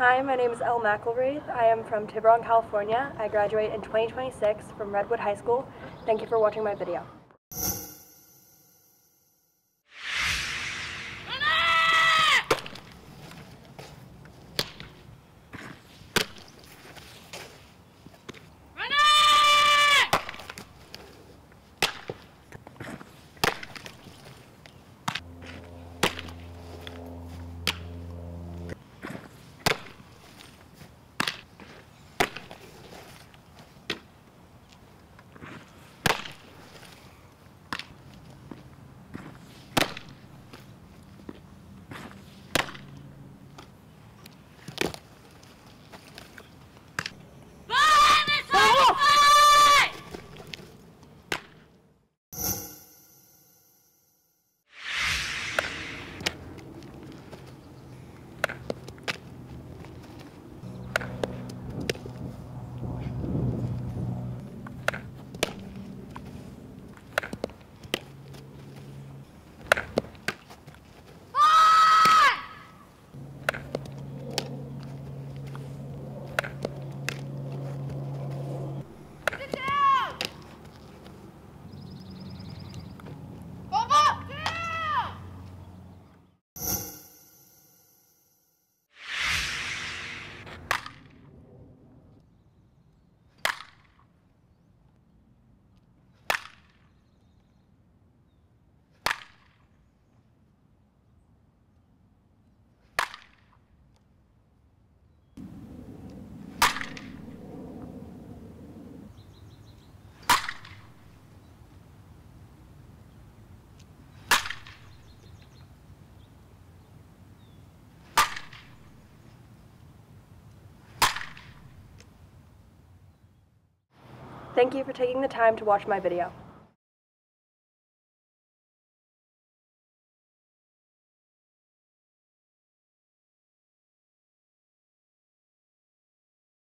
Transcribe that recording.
Hi, my name is Elle McElreath. I am from Tiburon, California. I graduate in 2026 from Redwood High School. Thank you for watching my video. Thank you for taking the time to watch my video.